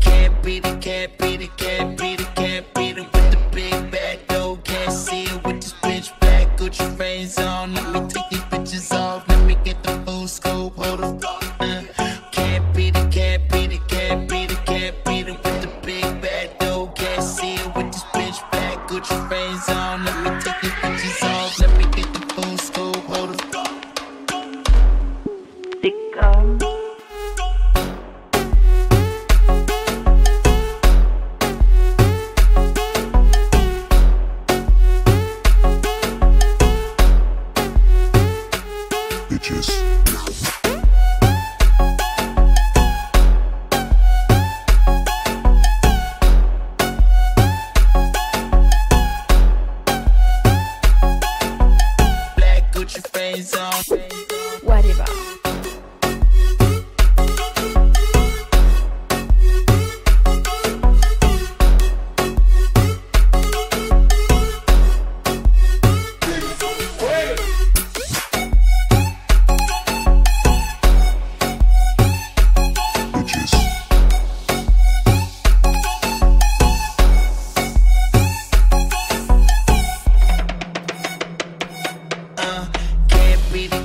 Can't beat it, can't beat it, can't beat it, can't beat it with the big bad dough. Can't see it with this bitch black Gucci frames on. Let me take these bitches off. Let me get the full scope. Hold up. Uh, can't beat it, can't beat it, can't beat it, can't beat it with the big bad dough. Can't see it with this bitch black Gucci frames on. Let me take these bitches off. Let me get the full scope. Hold up. Sicko. bitches.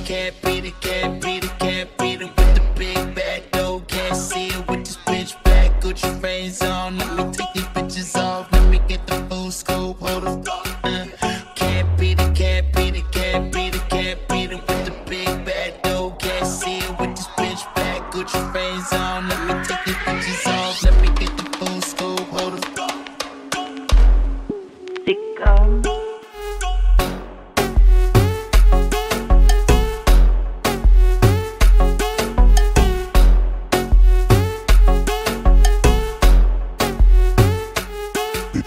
Can't beat it, can't beat it, can't beat it, with the big bad dough. Can't see it with this bitch black Gucci frames on. Let me take these bitches off. Let me get the full scope. Hold up. Uh, can't beat it, can't beat it, can't beat it, can't beat it with the big bad dough. Can't see it with this bitch black Gucci frames on. Let me take these